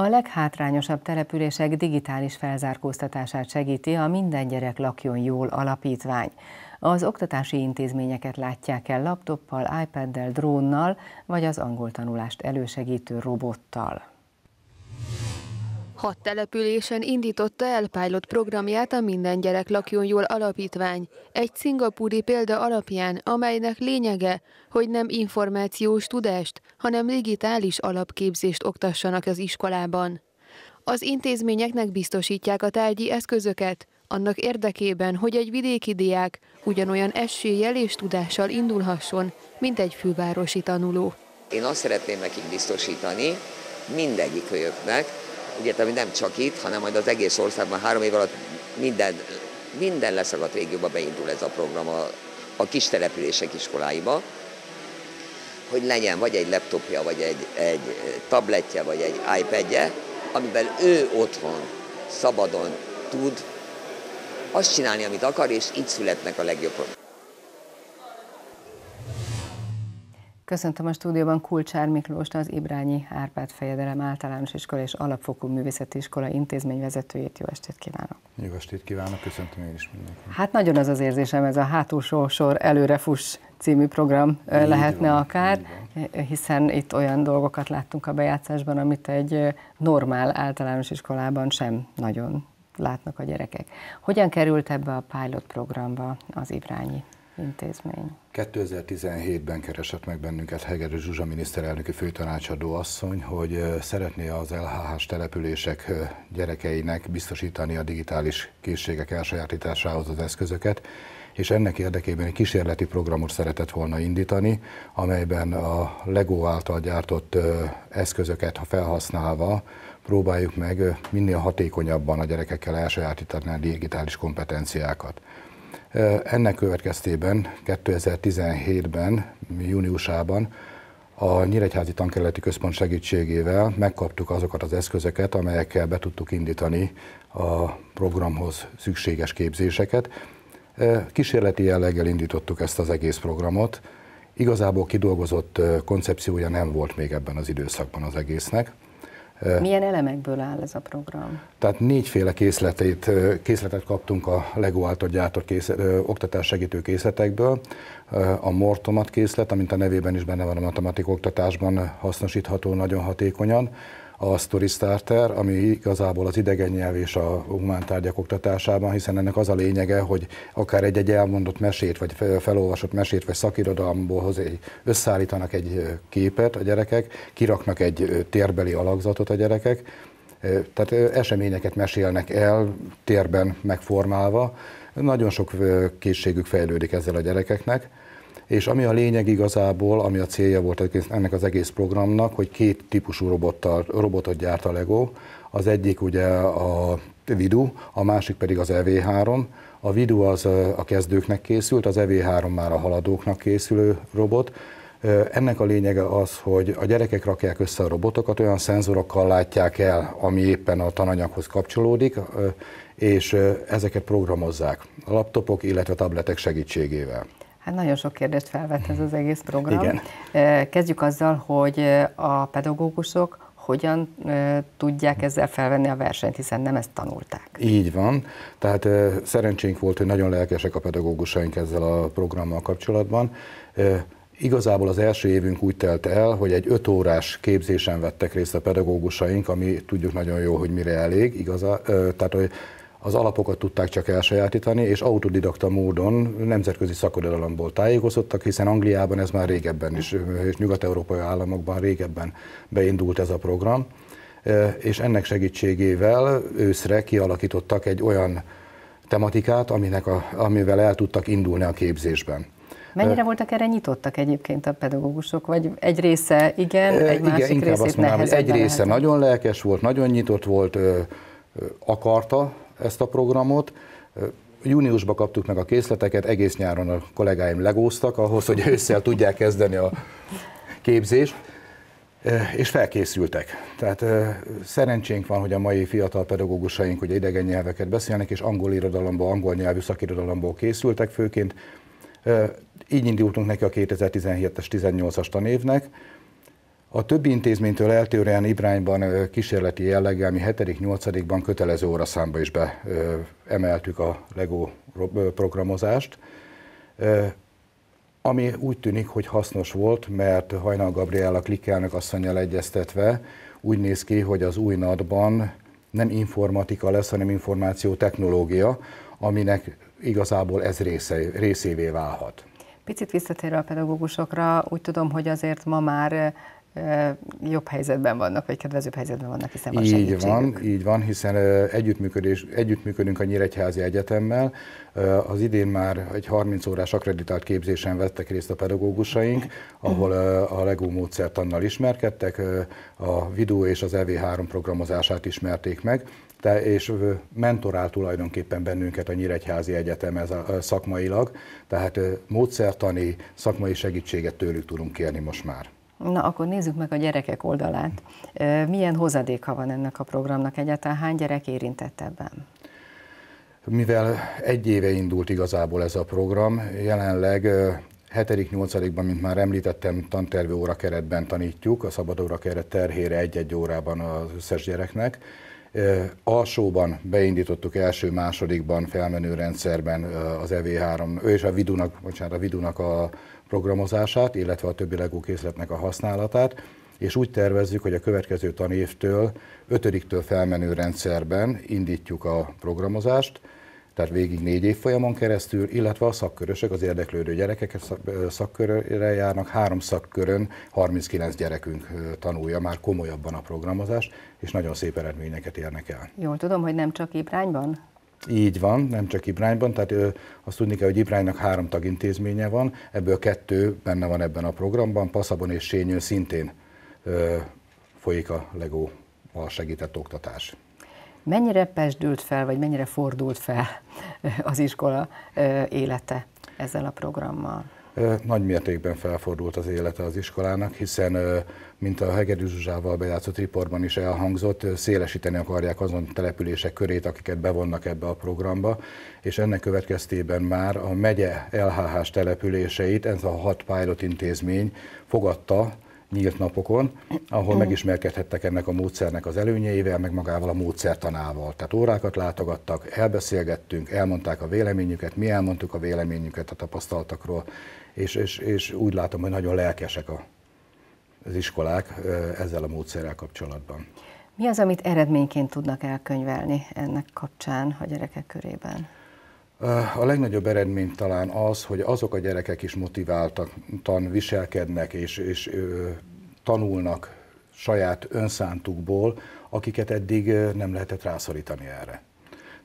A leghátrányosabb települések digitális felzárkóztatását segíti a Minden gyerek lakjon jól alapítvány. Az oktatási intézményeket látják el laptoppal, iPaddel, drónnal, vagy az angol tanulást elősegítő robottal. Hat településen indította el pilot programját a Minden gyerek lakjon jól alapítvány, egy szingapúri példa alapján, amelynek lényege, hogy nem információs tudást, hanem digitális alapképzést oktassanak az iskolában. Az intézményeknek biztosítják a tárgyi eszközöket, annak érdekében, hogy egy vidéki diák ugyanolyan eséllyel és tudással indulhasson, mint egy fővárosi tanuló. Én azt szeretném nekik biztosítani, mindegyik ugye ami nem csak itt, hanem majd az egész országban három év alatt minden, minden leszagadt régióba beindul ez a program a, a kis települések iskoláiba, hogy legyen vagy egy laptopja, vagy egy, egy tabletje, vagy egy iPadje, amivel ő otthon szabadon tud azt csinálni, amit akar, és így születnek a legjobb Köszöntöm a stúdióban Kulcsár Miklóst, az Ibrányi Árpád Fejedelem Általános Iskola és Alapfokú Művészeti Iskola intézményvezetőjét. Jó estét kívánok! Jó estét kívánok, köszöntöm én is mindenkit. Hát nagyon az az érzésem, ez a hátulsó sor előre fuss című program így lehetne van, akár, hiszen itt olyan dolgokat láttunk a bejátszásban, amit egy normál általános iskolában sem nagyon látnak a gyerekek. Hogyan került ebbe a pilot programba az Ibrányi intézmény? 2017-ben keresett meg bennünket Hegerő Zsuzsa miniszterelnöki főtanácsadó asszony, hogy szeretné az LHH-s települések gyerekeinek biztosítani a digitális készségek elsajátításához az eszközöket, és ennek érdekében egy kísérleti programot szeretett volna indítani, amelyben a LEGO által gyártott eszközöket, ha felhasználva, próbáljuk meg minél hatékonyabban a gyerekekkel elsajátítani a digitális kompetenciákat. Ennek következtében 2017-ben, júniusában a Nyíregyházi Tankerületi Központ segítségével megkaptuk azokat az eszközöket, amelyekkel be tudtuk indítani a programhoz szükséges képzéseket. Kísérleti jelleggel indítottuk ezt az egész programot. Igazából kidolgozott koncepciója nem volt még ebben az időszakban az egésznek. Milyen elemekből áll ez a program? Tehát négyféle készletét, készletet kaptunk a LEGO által gyártott készlet, oktatás segítő készletekből. A Mortomat készlet, amint a nevében is benne van a matematik oktatásban hasznosítható nagyon hatékonyan a Story Starter, ami igazából az idegen nyelv és a humántárgyak oktatásában, hiszen ennek az a lényege, hogy akár egy-egy elmondott mesét, vagy felolvasott mesét, vagy szakirodalomból összeállítanak egy képet a gyerekek, kiraknak egy térbeli alakzatot a gyerekek, tehát eseményeket mesélnek el térben megformálva. Nagyon sok készségük fejlődik ezzel a gyerekeknek és ami a lényeg igazából, ami a célja volt ennek az egész programnak, hogy két típusú robottal, robotot gyárt a Lego. Az egyik ugye a Vidu, a másik pedig az EV3. A Vidu az a kezdőknek készült, az EV3 már a haladóknak készülő robot. Ennek a lényege az, hogy a gyerekek rakják össze a robotokat, olyan szenzorokkal látják el, ami éppen a tananyaghoz kapcsolódik, és ezeket programozzák a laptopok, illetve tabletek segítségével. Hát nagyon sok kérdést felvett ez az egész program. Igen. Kezdjük azzal, hogy a pedagógusok hogyan tudják ezzel felvenni a versenyt, hiszen nem ezt tanulták. Így van. Tehát szerencsénk volt, hogy nagyon lelkesek a pedagógusaink ezzel a programmal kapcsolatban. Igazából az első évünk úgy telt el, hogy egy öt órás képzésen vettek részt a pedagógusaink, ami tudjuk nagyon jó, hogy mire elég. Igaza, tehát, hogy az alapokat tudták csak elsajátítani, és autodidakta módon nemzetközi szakodalomból tájékozottak, hiszen Angliában ez már régebben is, és nyugat-európai államokban régebben beindult ez a program, és ennek segítségével őszre kialakítottak egy olyan tematikát, aminek a, amivel el tudtak indulni a képzésben. Mennyire voltak erre nyitottak egyébként a pedagógusok, vagy egy része igen, egy másik igen, inkább azt mondanám, hogy egy része lehet. nagyon lelkes volt, nagyon nyitott volt, akarta ezt a programot. Júniusban kaptuk meg a készleteket, egész nyáron a kollégáim legóztak ahhoz, hogy ősszel tudják kezdeni a képzést, és felkészültek. Tehát szerencsénk van, hogy a mai fiatal pedagógusaink ugye idegen nyelveket beszélnek, és angol irodalomból, angol nyelvű szakirodalomból készültek főként. Így indultunk neki a 2017-es, 18-as tanévnek, A többi intézménytől eltérően Ibrányban kísérleti jelleggel mi 7.-8.-ban kötelező óraszámba is beemeltük a LEGO programozást, ami úgy tűnik, hogy hasznos volt, mert Hajnal Gabriella klikkelnek asszonyjal egyeztetve úgy néz ki, hogy az új NAD-ban nem informatika lesz, hanem információ technológia, aminek igazából ez része, részévé válhat. Picit visszatérve a pedagógusokra, úgy tudom, hogy azért ma már jobb helyzetben vannak, vagy kedvezőbb helyzetben vannak, hiszen van Így van, így van, hiszen együttműködés, együttműködünk a Nyíregyházi Egyetemmel. Az idén már egy 30 órás akreditált képzésen vettek részt a pedagógusaink, ahol a LEGO módszertannal ismerkedtek, a Vidó és az EV3 programozását ismerték meg, de, és mentorál tulajdonképpen bennünket a Nyíregyházi Egyetem ez a, a szakmailag, tehát módszertani, szakmai segítséget tőlük tudunk kérni most már. Na, akkor nézzük meg a gyerekek oldalát. Milyen hozadéka van ennek a programnak egyáltalán? Hány gyerek érintett ebben? Mivel egy éve indult igazából ez a program, jelenleg 7.-8.-ban, mint már említettem, tantervi órakeretben tanítjuk, a szabad órakeret terhére egy-egy órában az összes gyereknek. Alsóban beindítottuk első, másodikban felmenő rendszerben az EV3, és a Vidunak, bocsánat, a Vidunak a programozását, illetve a többi LEGO készletnek a használatát, és úgy tervezzük, hogy a következő tanévtől, ötödiktől felmenő rendszerben indítjuk a programozást, tehát végig négy év folyamon keresztül, illetve a szakkörösök, az érdeklődő gyerekek szakkörre járnak, három szakkörön 39 gyerekünk tanulja már komolyabban a programozást, és nagyon szép eredményeket érnek el. Jól tudom, hogy nem csak Ibrányban? Így van, nem csak Ibrányban, tehát ő, azt tudni kell, hogy Ibránynak három tagintézménye van, ebből kettő benne van ebben a programban, Passzabon és Sényő szintén ö, folyik a LEGO-val segített oktatás. Mennyire pesdült fel, vagy mennyire fordult fel az iskola élete ezzel a programmal? Nagy mértékben felfordult az élete az iskolának, hiszen, mint a Hegedű Zsuzsával bejátszott riportban is elhangzott, szélesíteni akarják azon települések körét, akiket bevonnak ebbe a programba, és ennek következtében már a megye LHH-s településeit, ez a hat pilot intézmény fogadta nyílt napokon, ahol megismerkedhettek ennek a módszernek az előnyeivel, meg magával a módszertanával. Tehát órákat látogattak, elbeszélgettünk, elmondták a véleményüket, mi elmondtuk a véleményüket a tapasztalatokról, és, és, és úgy látom, hogy nagyon lelkesek a, az iskolák ezzel a módszerrel kapcsolatban. Mi az, amit eredményként tudnak elkönyvelni ennek kapcsán a gyerekek körében? A legnagyobb eredmény talán az, hogy azok a gyerekek is motiváltan viselkednek és, és ö, tanulnak saját önszántukból, akiket eddig nem lehetett rászorítani erre.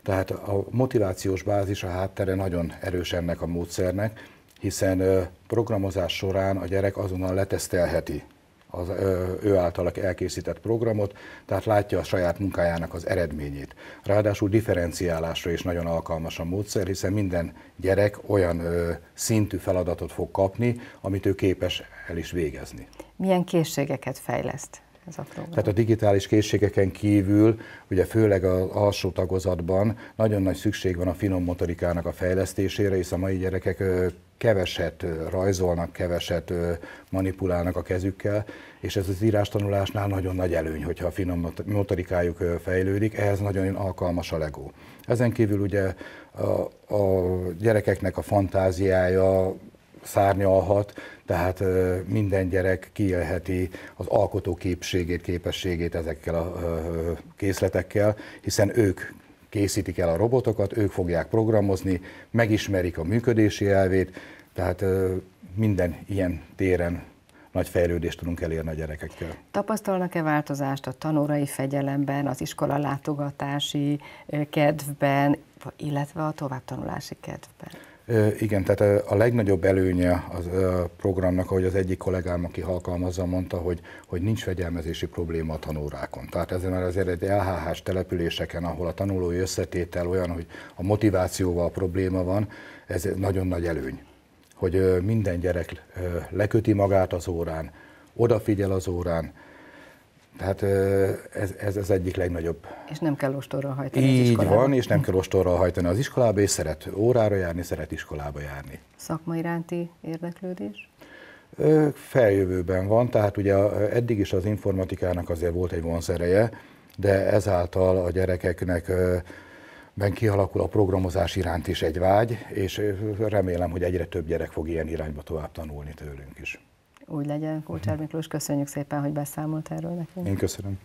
Tehát a motivációs bázis, a háttere nagyon erős ennek a módszernek, hiszen programozás során a gyerek azonnal letesztelheti az ő által elkészített programot, tehát látja a saját munkájának az eredményét. Ráadásul differenciálásra is nagyon alkalmas a módszer, hiszen minden gyerek olyan szintű feladatot fog kapni, amit ő képes el is végezni. Milyen készségeket fejleszt? ez a program. Tehát a digitális készségeken kívül, ugye főleg az alsó tagozatban nagyon nagy szükség van a finom motorikának a fejlesztésére, hisz a mai gyerekek keveset rajzolnak, keveset manipulálnak a kezükkel, és ez az írástanulásnál nagyon nagy előny, hogyha a finom motorikájuk fejlődik, ehhez nagyon alkalmas a Lego. Ezen kívül ugye a, a gyerekeknek a fantáziája szárnyalhat, tehát minden gyerek kiélheti az alkotóképségét, képességét ezekkel a készletekkel, hiszen ők készítik el a robotokat, ők fogják programozni, megismerik a működési elvét, tehát minden ilyen téren nagy fejlődést tudunk elérni a gyerekekkel. Tapasztalnak-e változást a tanórai fegyelemben, az iskola látogatási kedvben, illetve a továbbtanulási kedvben? Igen, tehát a legnagyobb előnye a programnak, ahogy az egyik kollégám, aki alkalmazza, mondta, hogy, hogy nincs fegyelmezési probléma a tanórákon. Tehát ezen azért egy LHH-s településeken, ahol a tanulói összetétel olyan, hogy a motivációval probléma van, ez nagyon nagy előny. Hogy minden gyerek leköti magát az órán, odafigyel az órán, tehát ez, ez az egyik legnagyobb. És nem kell ostorral hajtani Így az iskolába. van, és nem kell ostorral hajtani az iskolába, és szeret órára járni, szeret iskolába járni. Szakma iránti érdeklődés? Feljövőben van, tehát ugye eddig is az informatikának azért volt egy vonzereje, de ezáltal a gyerekeknek ben kialakul a programozás iránt is egy vágy, és remélem, hogy egyre több gyerek fog ilyen irányba tovább tanulni tőlünk is. Úgy legyen, Kulcsár Miklós, köszönjük szépen, hogy beszámolt erről nekünk. Én köszönöm.